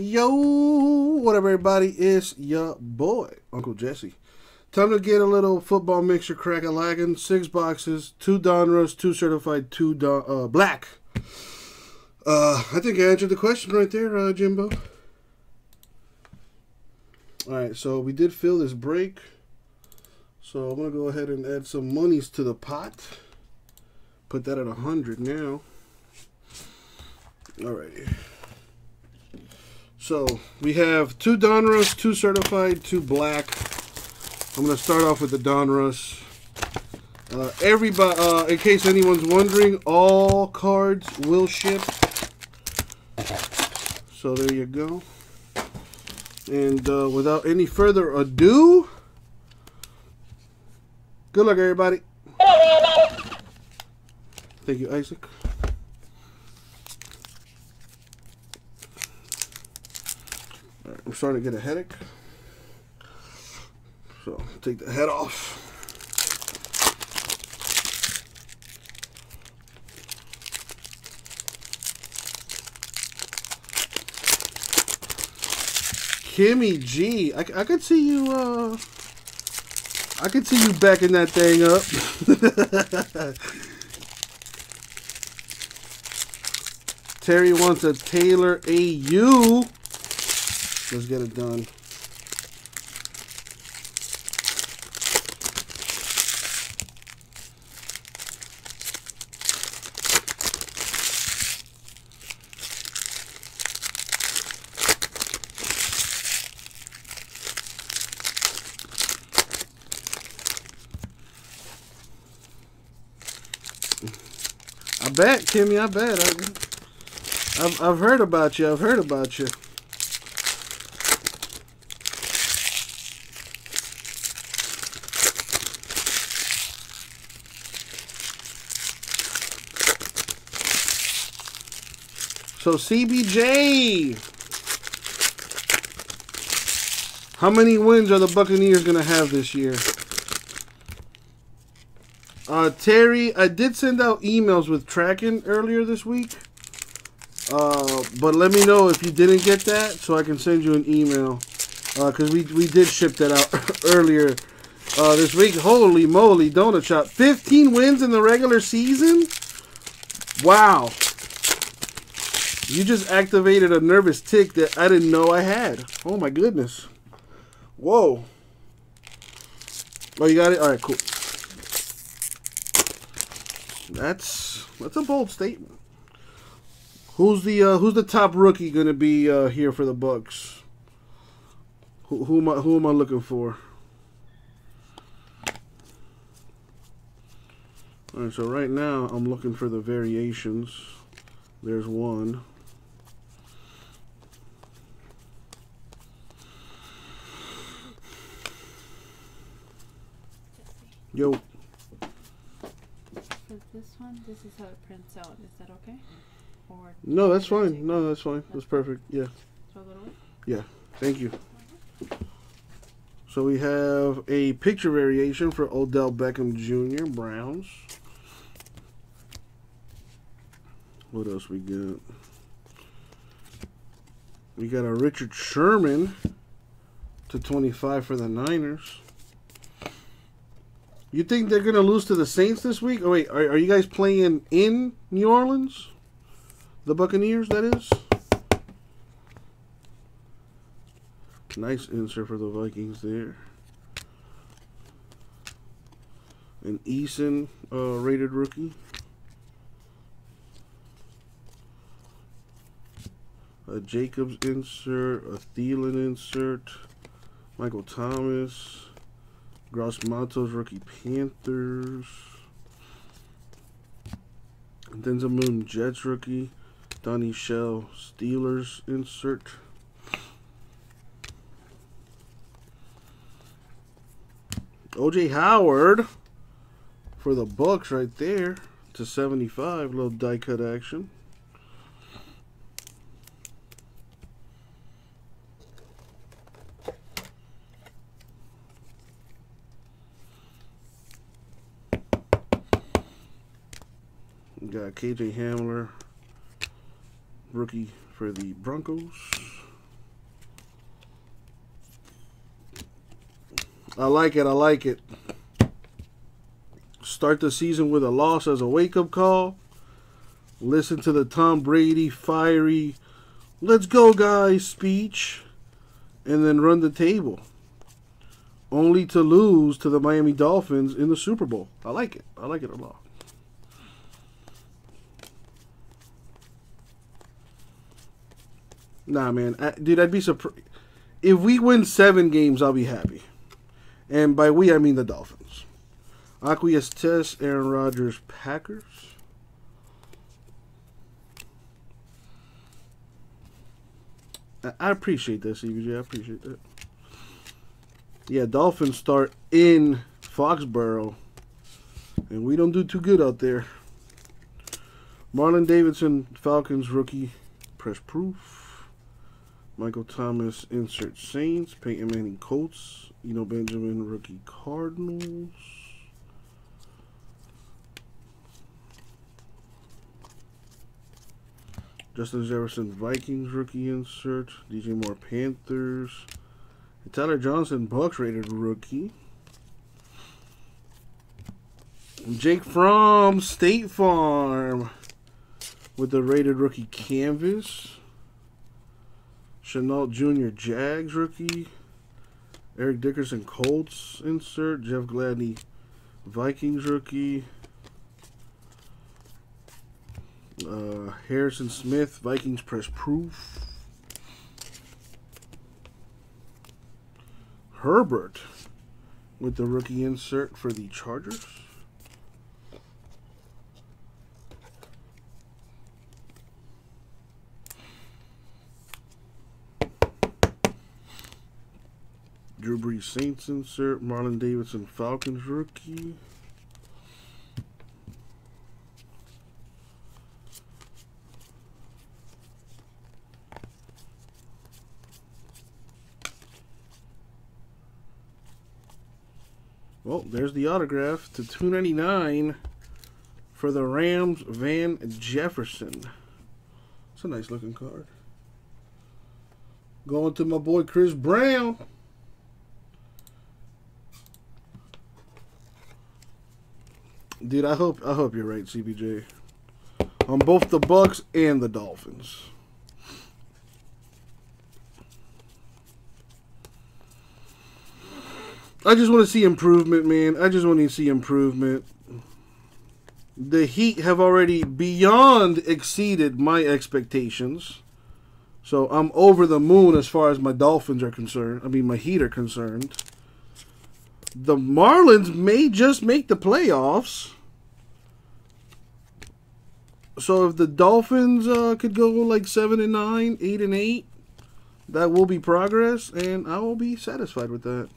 Yo, what up, everybody? It's your boy, Uncle Jesse. Time to get a little football mixture crack a lagging. Six boxes, two Donruss, two certified, two Don, uh, black. Uh, I think I answered the question right there, uh, Jimbo. All right, so we did fill this break. So I'm gonna go ahead and add some monies to the pot. Put that at a hundred now. Alrighty. So we have two Donruss, two certified, two black. I'm gonna start off with the Donruss. Uh, everybody, uh, in case anyone's wondering, all cards will ship. So there you go. And uh, without any further ado, good luck, everybody. Thank you, Isaac. I'm starting to get a headache. So take the head off. Kimmy G, I, I could see you, uh, I could see you backing that thing up. Terry wants a Taylor AU. Let's get it done. I bet, Kimmy, I bet. I, I've, I've heard about you. I've heard about you. So CBJ. How many wins are the Buccaneers going to have this year? Uh, Terry, I did send out emails with tracking earlier this week. Uh, but let me know if you didn't get that so I can send you an email. Because uh, we, we did ship that out earlier uh, this week. Holy moly, donut shop. 15 wins in the regular season? Wow. You just activated a nervous tick that I didn't know I had. Oh my goodness. Whoa. Oh, you got it? All right, cool. That's that's a bold statement. Who's the uh, who's the top rookie to be uh, here for the Bucs? Who, who am I who am I looking for? All right, so right now I'm looking for the variations. There's one. Yo. For this one, this is how it prints out. Is that okay? Or No, that's fine. No, that's fine. That's perfect. Yeah. Yeah. Thank you. Mm-hmm. So we have a picture variation for Odell Beckham Jr. Browns. What else we got? We got a Richard Sherman to 25 for the Niners. You think they're going to lose to the Saints this week? Oh, wait. Are, are you guys playing in New Orleans? The Buccaneers, that is? Nice insert for the Vikings there. An Eason uh, rated rookie. A Jacobs insert, a Thielen insert, Michael Thomas, Gross Matos rookie Panthers, Denzel Moon Jets rookie, Donnie Shell Steelers insert. OJ Howard for the Bucs right there to 75. Little die cut action. KJ Hamler, rookie for the Broncos. I like it. I like it. Start the season with a loss as a wake-up call. Listen to the Tom Brady fiery, let's go, guys, speech. And then run the table. Only to lose to the Miami Dolphins in the Super Bowl. I like it. I like it a lot. Nah, man. I, dude, I'd be surprised. If we win seven games, I'll be happy. And by we, I mean the Dolphins. Aqueous Test, Aaron Rodgers, Packers. I, I appreciate that, CBJ. I appreciate that. Yeah, Dolphins start in Foxborough. And we don't do too good out there. Marlon Davidson, Falcons rookie, press proof. Michael Thomas, insert Saints. Peyton Manning, Colts. Eno Benjamin, rookie, Cardinals. Justin Jefferson, Vikings rookie insert. DJ Moore, Panthers. Tyler Johnson, Bucs rated rookie. Jake Fromm, State Farm with the rated rookie canvas. Shenault Jr. Jags rookie. Eric Dickerson Colts insert. Jeff Gladney Vikings rookie. Uh, Harrison Smith Vikings press proof. Herbert with the rookie insert for the Chargers. Drew Brees Saints insert. Marlon Davidson Falcons rookie. Well, there's the autograph to 299 for the Rams Van Jefferson. It's a nice looking card. Going to my boy Chris Brown. Dude, I hope I hope you're right, CBJ. On both the Bucs and the Dolphins. I just want to see improvement, man. I just want to see improvement. The Heat have already beyond exceeded my expectations. So I'm over the moon as far as my Dolphins are concerned. I mean, my Heat are concerned. The Marlins may just make the playoffs. So if the Dolphins uh, could go like 7 and 9, 8 and 8, that will be progress, and I will be satisfied with that.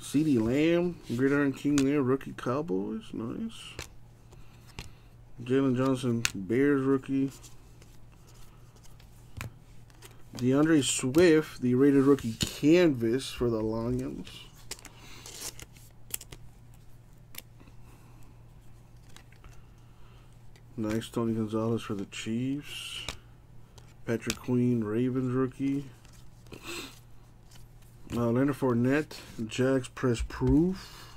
CeeDee Lamb, Gridiron King there, rookie Cowboys, nice. Jaylon Johnson, Bears rookie. D'Andre Swift, the rated rookie canvas for the Lions. Nice Tony Gonzalez for the Chiefs. Patrick Queen, Ravens rookie. Uh, Leonard Fournette, Jags press proof.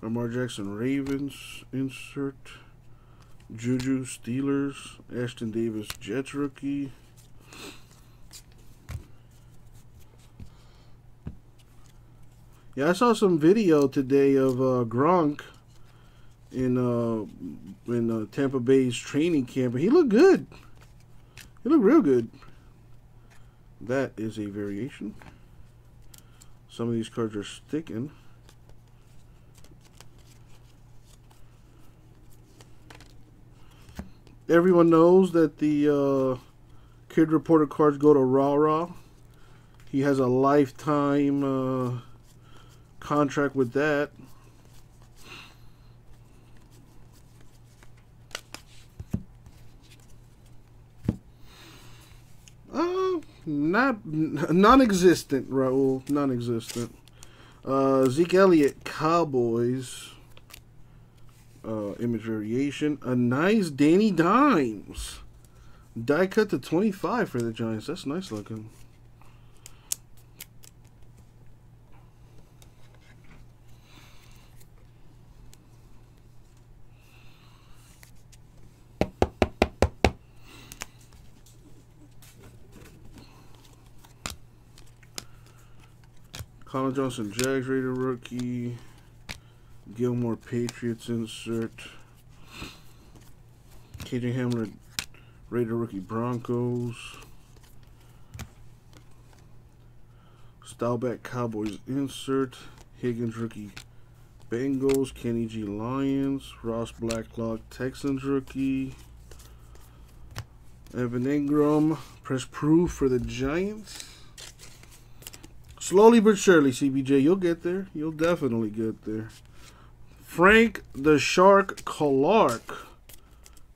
Lamar Jackson, Ravens insert. Juju, Steelers. Ashtyn Davis, Jets rookie. Yeah, I saw some video today of uh, Gronk in uh, in uh, Tampa Bay's training camp, he looked good. He looked real good. That is a variation. Some of these cards are sticking. Everyone knows that the uh, Kid Reporter cards go to Raul. He has a lifetime uh, contract with that. Not non-existent, Raul. Non-existent. Uh, Zeke Elliott, Cowboys. Uh, image variation. A nice Danny Dimes. Die cut to 25 for the Giants. That's nice looking. Collin Johnson, Jags rated rookie. Gilmore Patriots insert. KJ Hamler, rated rookie Broncos. Staubach Cowboys insert. Higgins rookie Bengals. Kenny G Lions. Ross Blacklock Texans rookie. Evan Engram. Press proof for the Giants. Slowly but surely, CBJ, you'll get there. You'll definitely get there. Frank the Shark Clark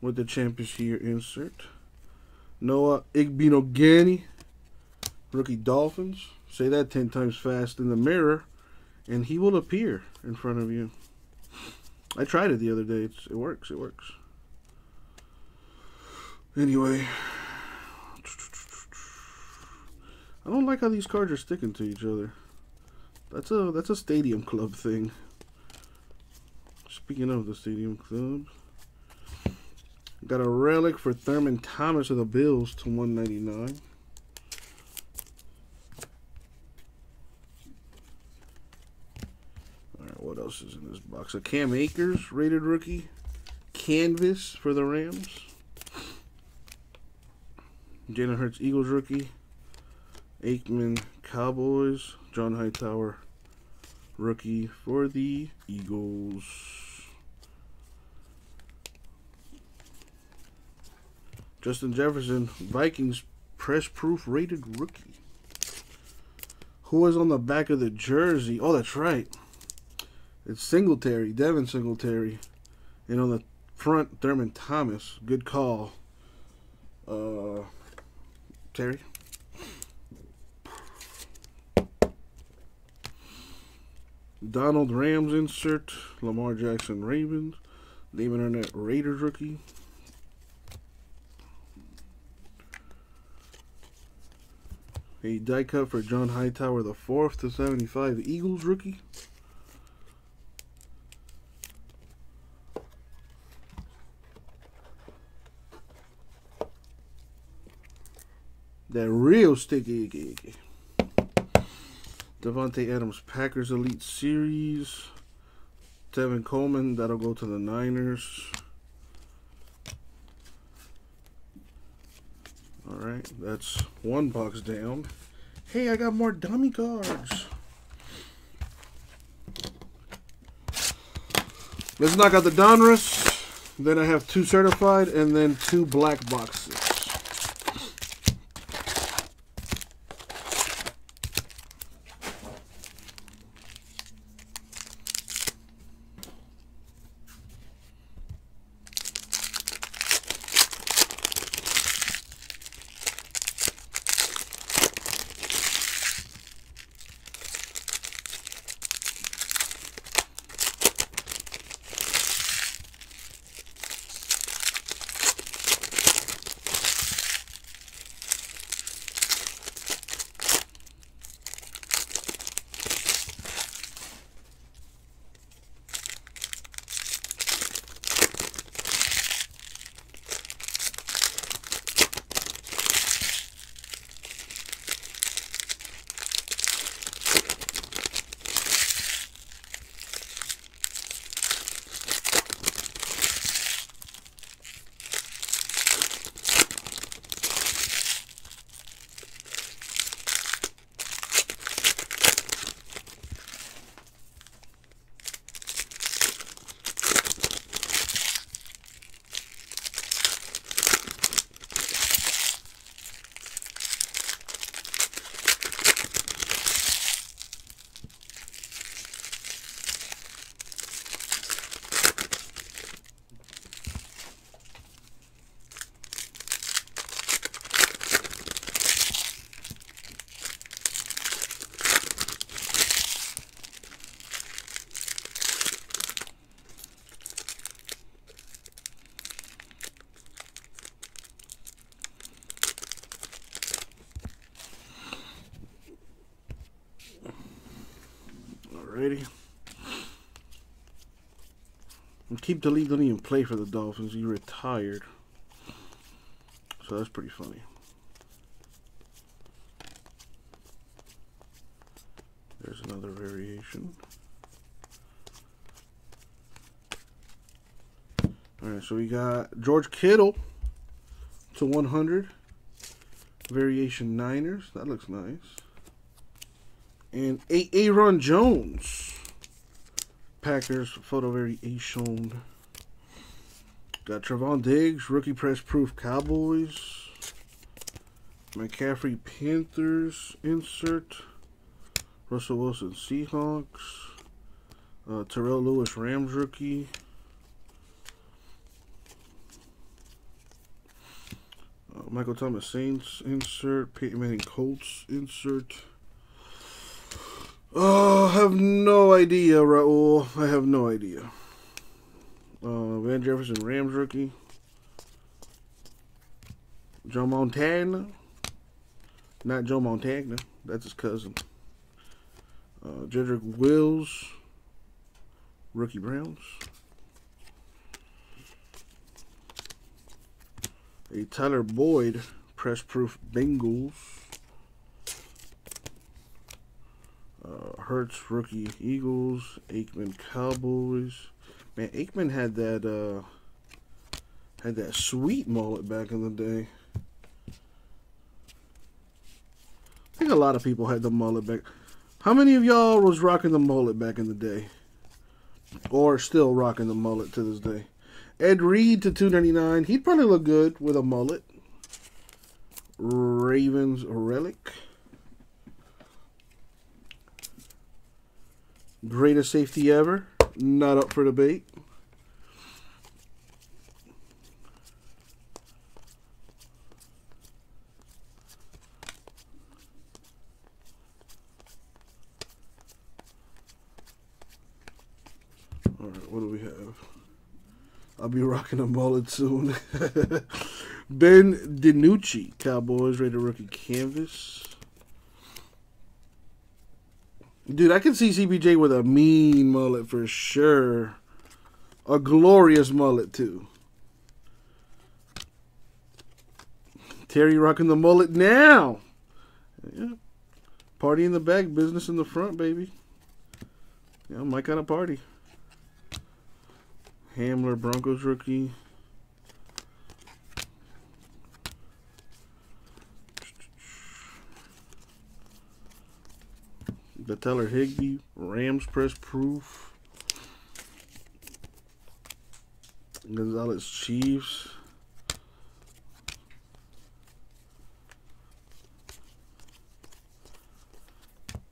with the Champions Year insert. Noah Igbinoghene, rookie Dolphins. Say that 10 times fast in the mirror, and he will appear in front of you. I tried it the other day. It's, it works. It works. Anyway, I don't like how these cards are sticking to each other. That's a that's a stadium club thing. Speaking of the stadium club, got a relic for Thurman Thomas of the Bills to 199. All right, what else is in this box? A Cam Akers rated rookie canvas for the Rams. Jalen Hurts Eagles rookie. Aikman Cowboys. John Hightower rookie for the Eagles. Justin Jefferson, Vikings press proof rated rookie. Who was on the back of the jersey? Oh, that's right. It's Singletary, Devin Singletary. And on the front, Thurman Thomas. Good call. Uh, Terry. Donald Rams insert. Lamar Jackson Ravens. Damon Arnette Raiders rookie. A die cut for John Hightower the fourth to 75 Eagles rookie. That real sticky. Davante Adams Packers Elite Series. Tevin Coleman, that'll go to the Niners. Alright, that's one box down. Hey, I got more dummy cards. Let's knock out the Donruss. Then I have two certified and then two black boxes. Keep Delete don't even play for the Dolphins. He retired. So that's pretty funny. There's another variation. Alright, so we got George Kittle to 100. Variation Niners. That looks nice. And. Aaron Jones. Packers photo variation. Got Trevon Diggs, rookie press proof Cowboys. McCaffrey Panthers insert. Russell Wilson Seahawks. Uh, Terrell Lewis Rams rookie. Uh, Michael Thomas Saints insert. Peyton Manning Colts insert. Oh, I have no idea, Raul. I have no idea. Uh, Van Jefferson Rams rookie. Joe Montana. Not Joe Montana. That's his cousin. Uh, Jedrick Wills. Rookie Browns. A Tyler Boyd press proof Bengals. Uh, Hurts rookie Eagles. Aikman Cowboys. Man, Aikman had that uh had that sweet mullet back in the day. I think a lot of people had the mullet back. How many of y'all was rocking the mullet back in the day? Or still rocking the mullet to this day? Ed Reed to 299. He'd probably look good with a mullet. Ravens relic. Greatest safety ever. Not up for debate. Alright, what do we have? I'll be rocking a mullet soon. ben DiNucci, Cowboys, rated rookie canvas. Dude, I can see CBJ with a mean mullet for sure. A glorious mullet, too. Terry rocking the mullet now. Yeah. Party in the back, business in the front, baby. Yeah, my kind of party. Hamler, Broncos rookie. The Tyler Higbee, Rams press proof. Gonzalez Chiefs.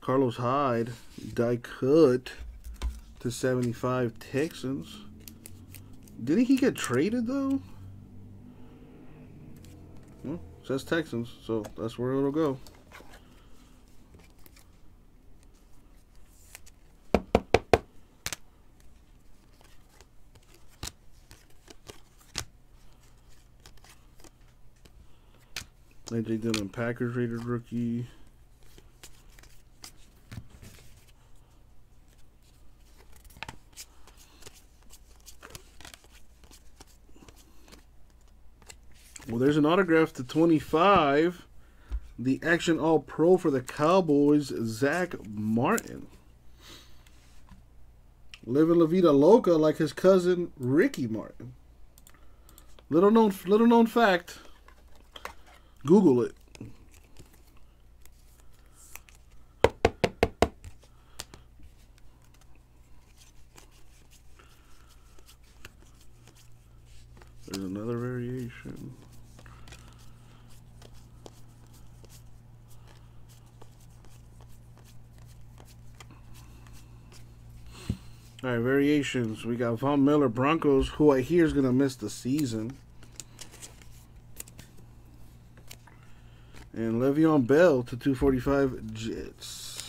Carlos Hyde, die cut to 75 Texans. Didn't he get traded though? Well, says Texans, so that's where it'll go. AJ Dillon Packers rated rookie. Well, there's an autograph to 25. The Action All Pro for the Cowboys, Zack Martin. Living La Vida Loca like his cousin Ricky Martin. Little known, little known fact. Google it. There's another variation. All right, variations. We got Von Miller Broncos, who I hear is going to miss the season. And Le'Veon Bell to 245 Jets.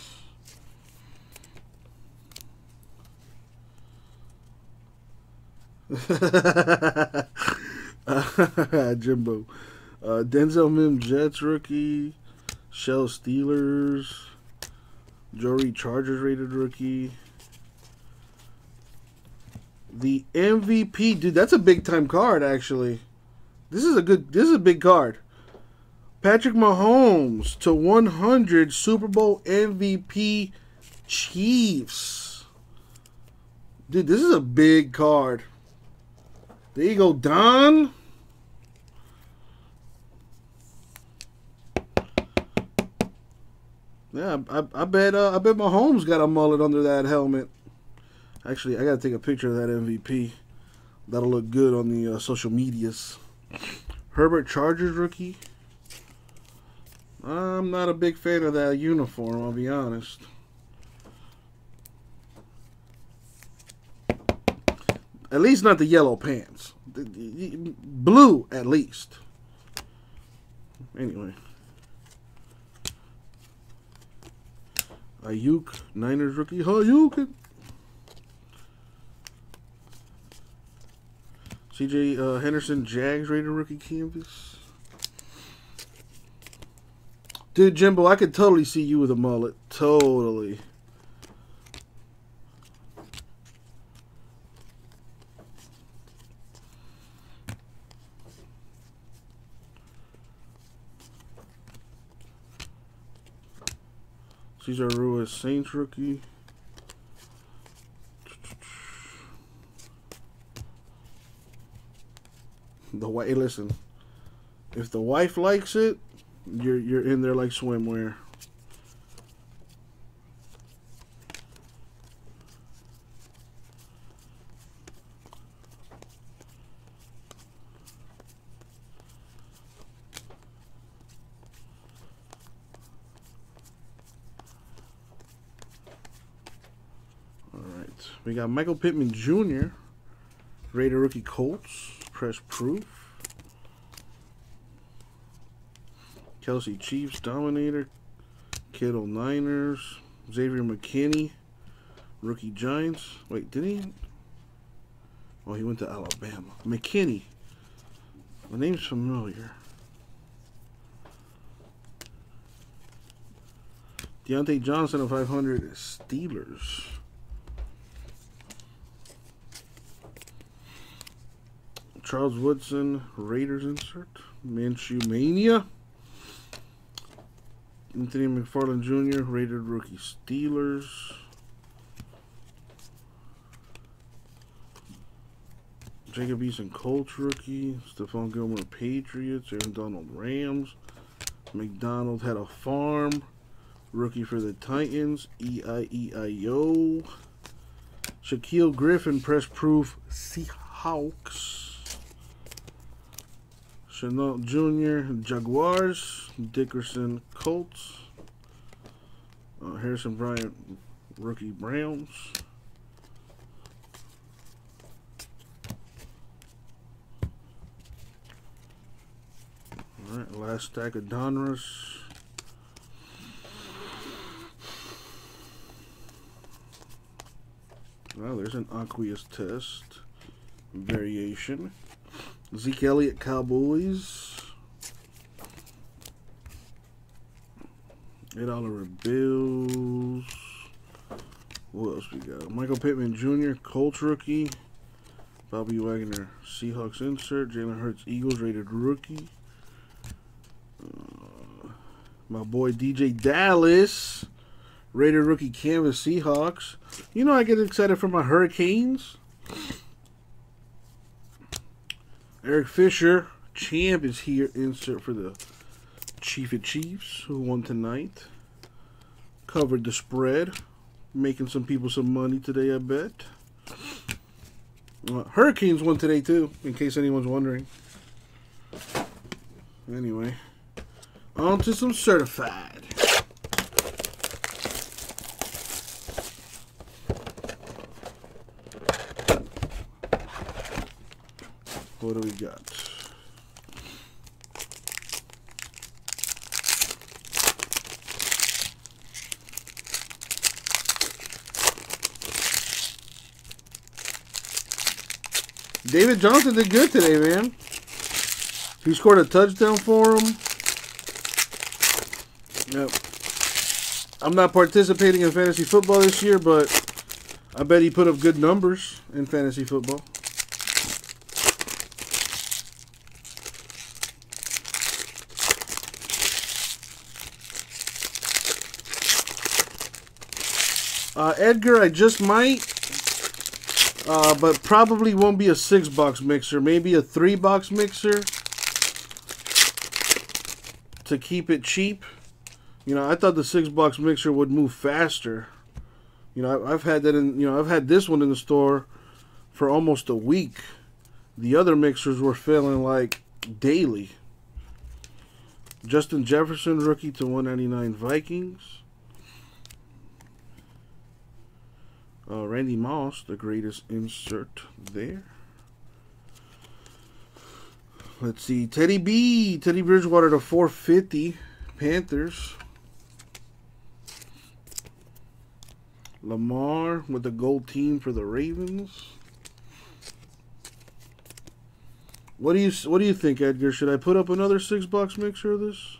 Jimbo. Uh, Denzel Mim Jets rookie. Shell Steelers. Jory Chargers rated rookie. The MVP, dude, that's a big time card actually. This is a good this is a big card. Patrick Mahomes to 100 Super Bowl MVP Chiefs. Dude, this is a big card. There you go, Don. Yeah, I, I bet uh, I bet Mahomes got a mullet under that helmet. Actually, I gotta take a picture of that MVP. That'll look good on the uh, social medias. Herbert Chargers rookie. I'm not a big fan of that uniform, I'll be honest. At least not the yellow pants. Blue, at least. Anyway. Aiyuk, Niners rookie. Aiyuk. CJ uh, Henderson, Jags rated rookie canvas. Dude, Jimbo, I could totally see you with a mullet. Totally. Cesar Ruiz, Saints rookie. The wife, listen. If the wife likes it, you're you're in there like swimwear. All right, we got Michael Pittman Jr. rated rookie Colts press proof. Kelce Chiefs Dominator. Kittle Niners. Xavier McKinney. Rookie Giants. Wait, did he? Oh, he went to Alabama. McKinney. The name's familiar. Diontae Johnson of 500 Steelers. Charles Woodson Raiders insert. Minshew Mania. Anthony McFarland Jr. Rated rookie Steelers. Jacob Eason Colts rookie. Stephon Gilmore Patriots. Aaron Donald Rams. McDonald had a farm. Rookie for the Titans. E-I-E-I-O. Shaquille Griffin press proof Seahawks. Shenault Jr. Jaguars. Dickerson Colts. Uh, Harrison Bryant rookie Browns. All right, last stack of Donruss. Well, there's an aqueous test variation. Zeke Elliott Cowboys. Eight dollar bills. What else we got? Michael Pittman Jr. Colts rookie. Bobby Wagner Seahawks insert. Jalen Hurts Eagles rated rookie. Uh, my boy DeeJay Dallas. Rated rookie canvas Seahawks. You know I get excited for my Hurricanes. Eric Fisher, champ, is here. Insert for the Chief of Chiefs, who won tonight. Covered the spread. Making some people some money today, I bet. Uh, Hurricanes won today, too, in case anyone's wondering. Anyway, on to some certified. What do we got? David Johnson did good today, man. He scored a touchdown for him. Yep. I'm not participating in fantasy football this year, but I bet he put up good numbers in fantasy football. Uh, Edgar, I just might, uh, but probably won't be a six box mixer. Maybe a three box mixer to keep it cheap. You know, I thought the six box mixer would move faster. You know, I've had that in. You know, I've had this one in the store for almost a week. The other mixers were filling like daily. Justin Jefferson, rookie to 199 Vikings. Uh, Randy Moss, the greatest insert there. Let's see. Teddy B. Teddy Bridgewater to 450. Panthers. Lamar with the gold team for the Ravens. What do you what do you think, Edgar? Should I put up another six box mixer of this?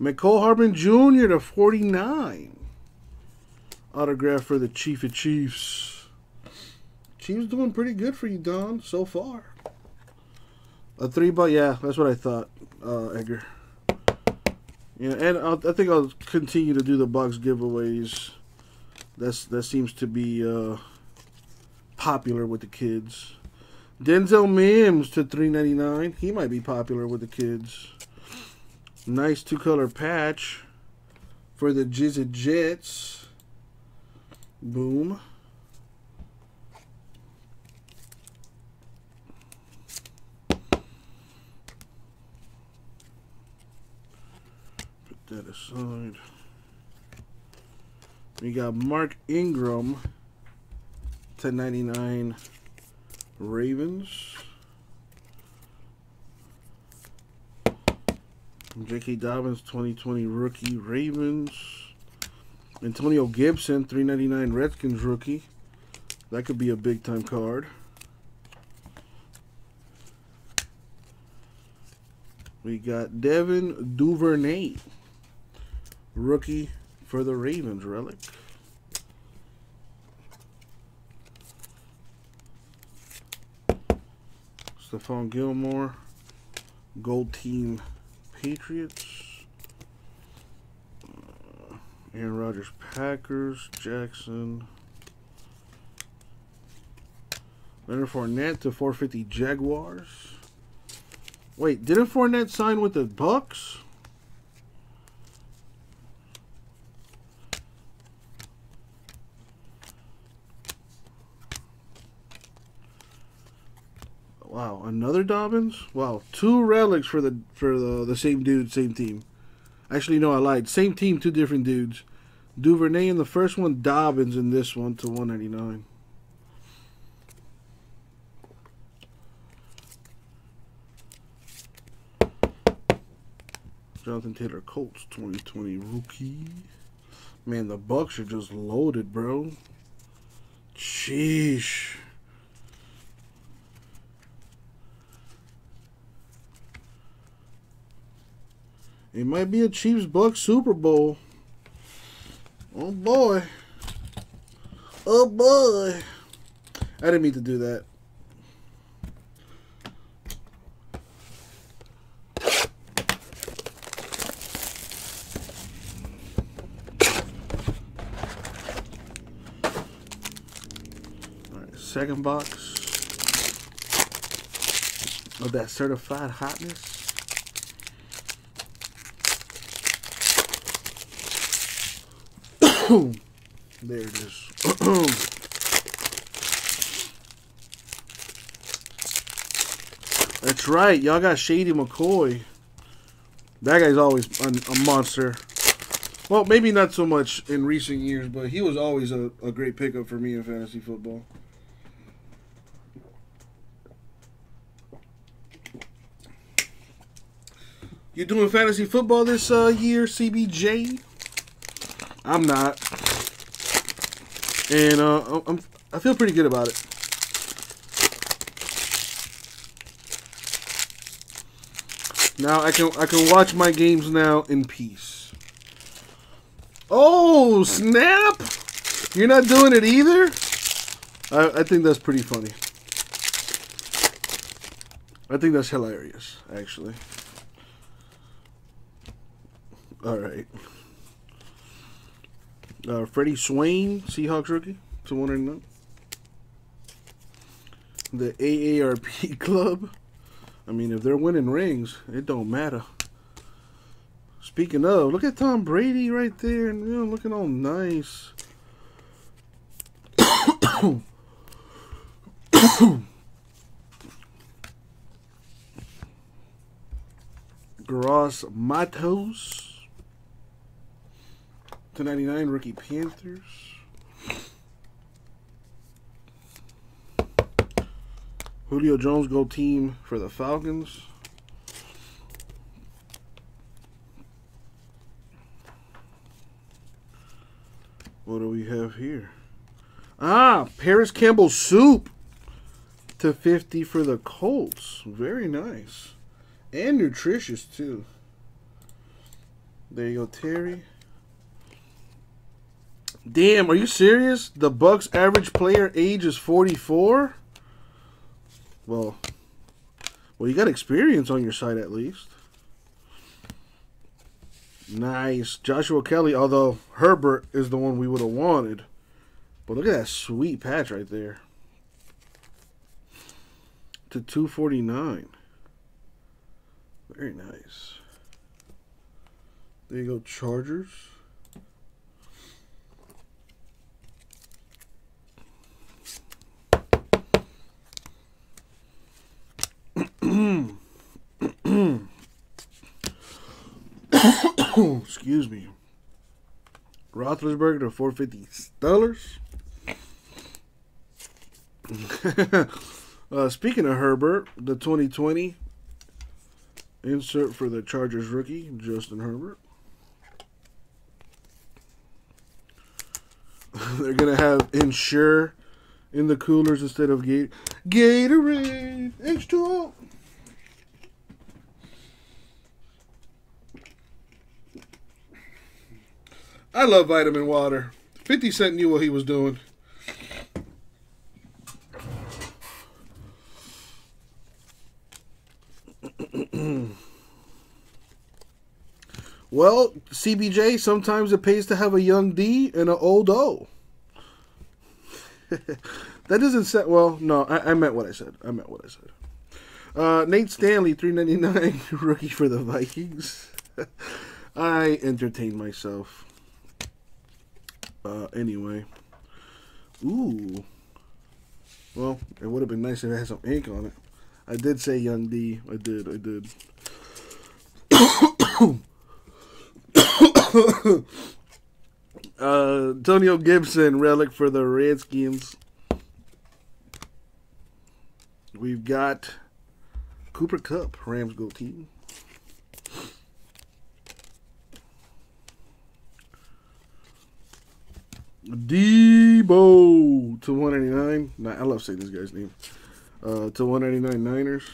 Mecole Hardman Jr. to 49. Autograph for the Chief of Chiefs. Chiefs doing pretty good for you, Don, so far. A three buck, yeah, that's what I thought, uh, Edgar. Yeah, and I'll, I think I'll continue to do the box giveaways. That's that seems to be uh, popular with the kids. Denzel Mims to three ninety nine. He might be popular with the kids. Nice two color patch for the Jizzit Jets. Boom. Put that aside. We got Mark Ingram, 1099 Ravens. J.K. Dobbins, 2020 rookie Ravens. Antonio Gibson, 399 Redskins rookie. That could be a big time card. We got Devin Duvernay, rookie for the Ravens relic. Stephon Gilmore, Gold Team Patriots. Aaron Rodgers, Packers, Jackson. Leonard Fournette to 450 Jaguars. Wait, didn't Fournette sign with the Bucs? Wow, another Dobbins? Wow, two relics for the for the the same dude, same team. Actually, no, I lied. Same team, two different dudes. Duvernay in the first one, Dobbins in this one to 199. Jonathan Taylor Colts 2020 rookie. Man, the Bucs are just loaded, bro. Sheesh. It might be a Chiefs Bucs Super Bowl. Oh boy. Oh boy. I didn't mean to do that. All right, second box of that certified hotness. There it is. That's right. Y'all got Shady McCoy. That guy's always a, a, monster. Well, maybe not so much in recent years, but he was always a, a great pickup for me in fantasy football. You doing fantasy football this uh, year, CBJ? I'm not, and uh, I'm I feel pretty good about it. Now I can I can watch my games now in peace. Oh snap! You're not doing it either? I, I think that's pretty funny. I think that's hilarious, actually. All right. Uh, Freddie Swain, Seahawks rookie, to 109. The AARP Club. I mean, if they're winning rings, it don't matter. Speaking of, look at Tom Brady right there, and you know, looking all nice. Gross Matos. To 99 rookie Panthers. Julio Jones gold team for the Falcons. What do we have here? Ah, Parris Campbell soup to 50 for the Colts. Very nice. And nutritious too. There you go, Terry. Damn, are you serious? The Bucs average player age is 44? Well, well, you got experience on your side at least. Nice. Joshua Kelly, although Herbert is the one we would have wanted. But look at that sweet patch right there. To 249. Very nice. There you go, Chargers. Excuse me. Roethlisberger to 450 Steelers. uh, speaking of Herbert, the 2020 insert for the Chargers rookie, Justin Herbert. They're going to have Ensure in the coolers instead of Gatorade H2O. I love vitamin water. 50 Cent knew what he was doing. well, CBJ, sometimes it pays to have a young D and an old O. that doesn't set well. No, I, I, meant what I said. I meant what I said. Uh, Nate Stanley, three ninety nine, rookie for the Vikings. I entertain myself. Uh, anyway. Ooh. Well, it would have been nice if it had some ink on it. I did say Young D. I did. I did. uh, Antonio Gibson, relic for the Redskins. We've got Cooper Kupp, Rams go team. Deebo to 189. Nah, I love saying this guy's name. Uh, to 199 Niners.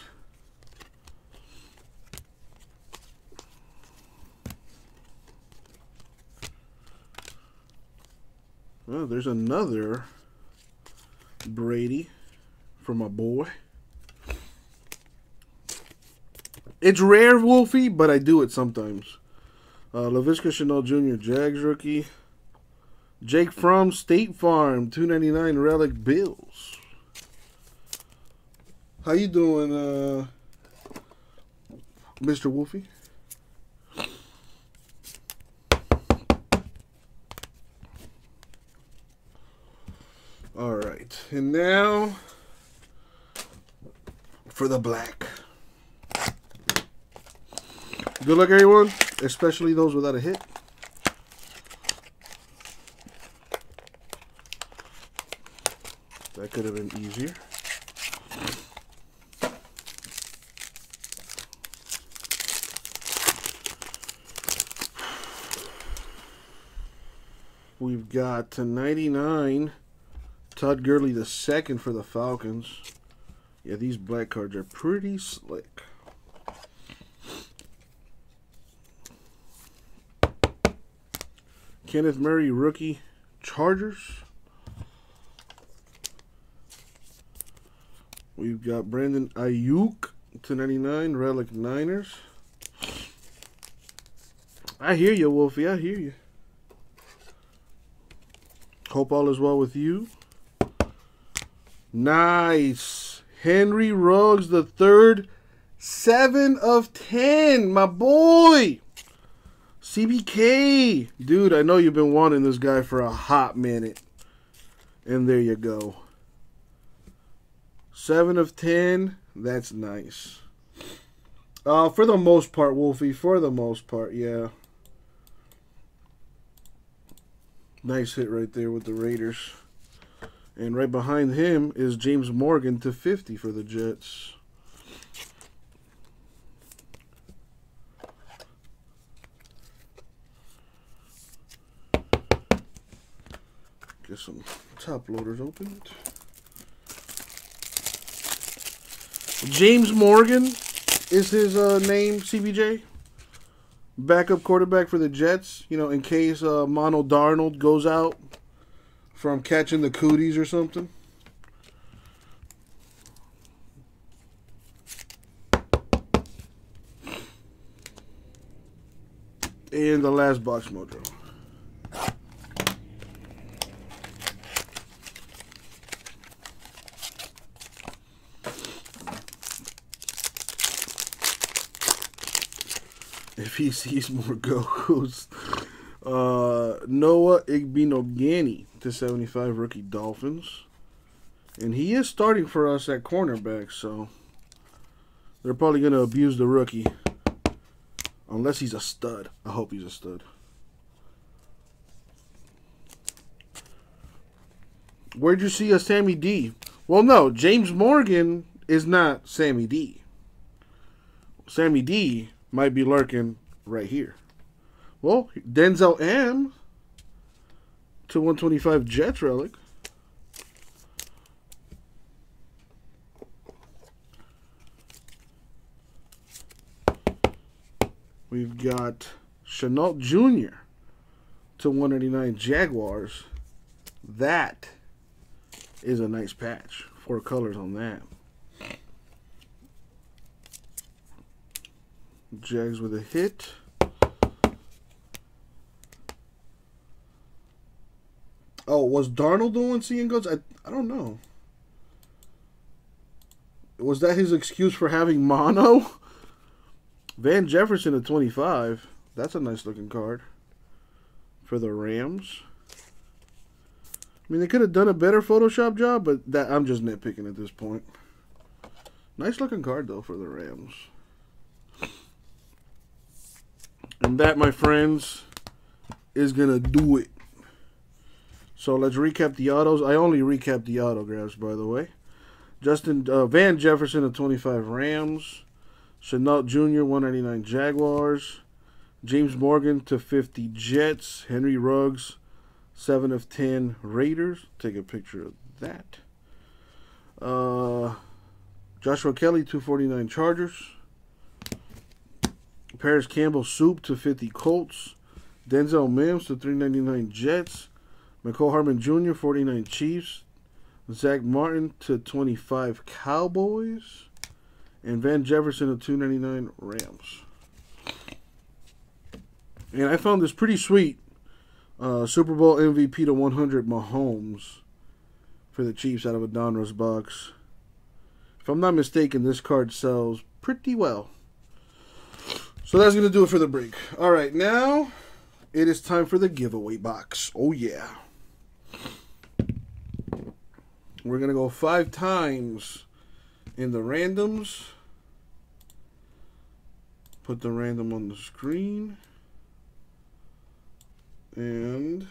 Well, there's another Brady from my boy. It's rare, Wolfie, but I do it sometimes. Uh, Laviska Shenault Jr., Jags rookie. Jake from State Farm, two ninety nine Relic Bills. How you doing, uh, Mr. Wolfie? All right, and now for the black. Good luck, everyone, especially those without a hit. That could have been easier. We've got to 99 Todd Gurley the second for the Falcons. Yeah, these black cards are pretty slick. Kenneth Murray rookie Chargers. We've got Brandon Aiyuk to 99, Relic Niners. I hear you, Wolfie. I hear you. Hope all is well with you. Nice. Henry Ruggs the third. Seven of ten, my boy. CBK. Dude, I know you've been wanting this guy for a hot minute. And there you go. Seven of ten. That's nice. Uh, for the most part, Wolfie. For the most part, yeah. Nice hit right there with the Raiders. And right behind him is James Morgan to 50 for the Jets. Get some top loaders opened. James Morgan is his uh, name, CBJ. Backup quarterback for the Jets. You know, in case uh, Mono Darnold goes out from catching the cooties or something. And the last box mojo. Sees more Gokus. Uh, Noah Igbinoghene to 75 rookie Dolphins. And he is starting for us at cornerback, so they're probably going to abuse the rookie. Unless he's a stud. I hope he's a stud. Where'd you see a Sammy D? Well, no, James Morgan is not Sammy D. Sammy D might be lurking right here. Well, Denzel M to 125 Jets relic. We've got Shenault Jr. to 189 Jaguars. That is a nice patch. Four colors on that. Jags with a hit. Oh, was Darnold the one seeing goats? I I don't know. Was that his excuse for having mono? Van Jefferson at 25. That's a nice looking card for the Rams. I mean, they could have done a better Photoshop job, but that I'm just nitpicking at this point. Nice looking card though for the Rams. And that, my friends, is gonna do it. So let's recap the autos. I only recap the autographs, by the way. Justin uh, Van Jefferson of 25 Rams. Shenault Jr. 199 Jaguars. James Morgan to 50 Jets. Henry Ruggs 7 of 10 Raiders. Take a picture of that. Uh, Joshua Kelly, 249 Chargers. Parris Campbell Soup to 50 Colts. Denzel Mims to 399 Jets. Mecole Hardman Jr., 49 Chiefs. Zack Martin to 25 Cowboys. And Van Jefferson to 299 Rams. And I found this pretty sweet. Uh, Super Bowl MVP to 100 Mahomes for the Chiefs out of a Donruss box. If I'm not mistaken, this card sells pretty well. So that's going to do it for the break. All right, now it is time for the giveaway box. Oh, yeah. We're going to go five times in the randoms. Put the random on the screen. And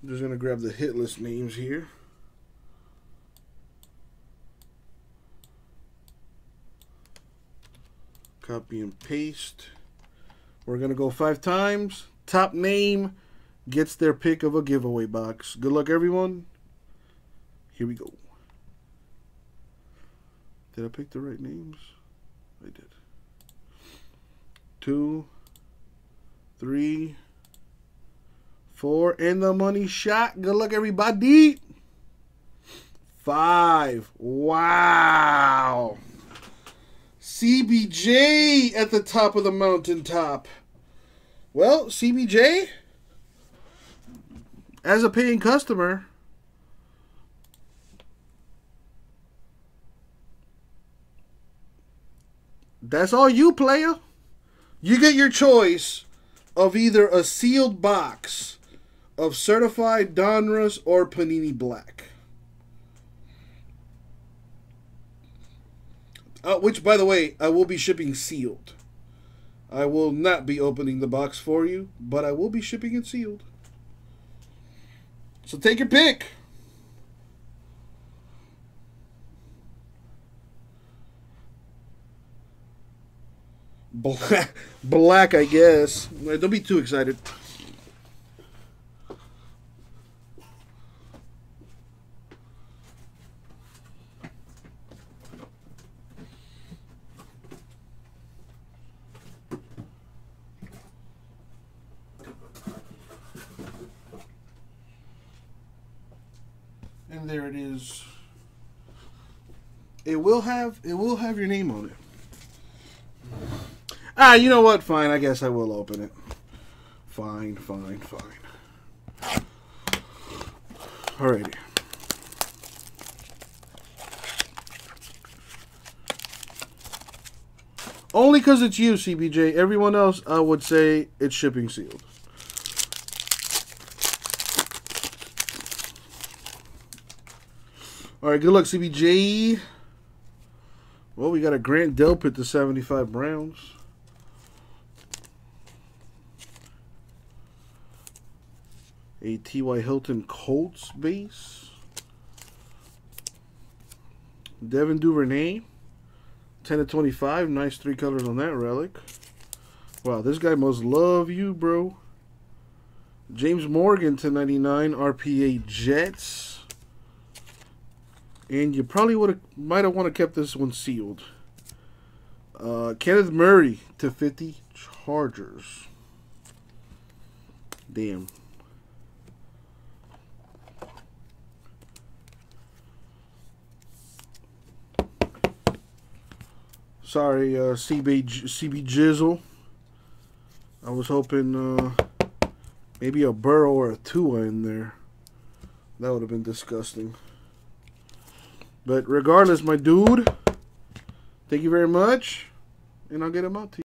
I'm just going to grab the hit list names here. Copy and paste. We're going to go five times. Top name gets their pick of a giveaway box. Good luck, everyone. Here we go. Did I pick the right names? I did. Two, three, four, and the money shot. Good luck, everybody. Five. Wow. CBJ at the top of the mountaintop. Well, CBJ, as a paying customer, that's all you, player. You get your choice of either a sealed box of certified Donruss or Panini Black. Uh, which, by the way, I will be shipping sealed. I will not be opening the box for you, but I will be shipping it sealed. So take your pick. Black, black, I guess. Don't be too excited. And there it is. It will have it will have your name on it. Ah, you know what? Fine, I guess I will open it. Fine, fine, fine. Alrighty. Only because it's you, CBJ. Everyone else, I would say it's shipping sealed. All right, good luck, CBJ. Well, we got a Grant Delpit to 75 Browns. A T.Y. Hilton Colts base. Devin Duvernay. 10 to 25. Nice three colors on that relic. Wow, this guy must love you, bro. James Morgan to 99. RPA Jets. And you probably would have might have want to kept this one sealed. Uh, Kenneth Murray to 50 Chargers. Damn. Sorry, uh, CB, CB Jizzle. I was hoping uh, maybe a Burrow or a Tua in there. That would have been disgusting. But regardless, my dude, thank you very much. And I'll get them out to you.